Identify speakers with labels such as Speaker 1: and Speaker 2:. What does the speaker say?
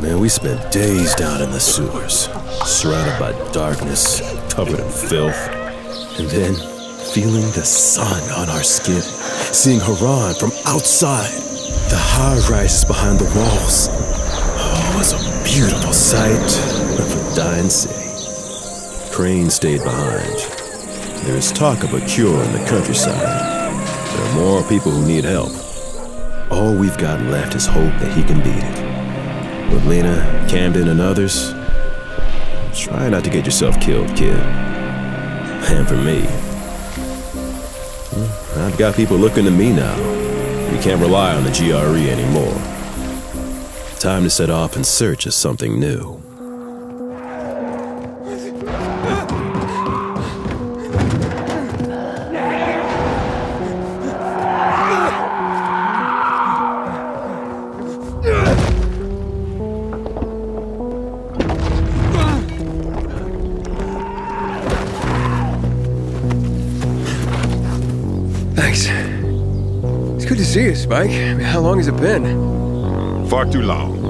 Speaker 1: Man, we spent days down in the sewers, surrounded by darkness, covered in filth, and then feeling the sun on our skin, seeing Harran from outside, the high rises behind the walls. Oh, it was a beautiful sight of a dying city. Crane stayed behind. There is talk of a cure in the countryside. There are more people who need help. All we've got left is hope that he can beat it. With Lena, Camden, and others, try not to get yourself killed, kid. And for me, hmm, I've got people looking to me now. We can't rely on the GRE anymore. Time to set off in search of something new.
Speaker 2: Thanks. It's good to see you, Spike. I mean, how long has it been?
Speaker 3: Far too long.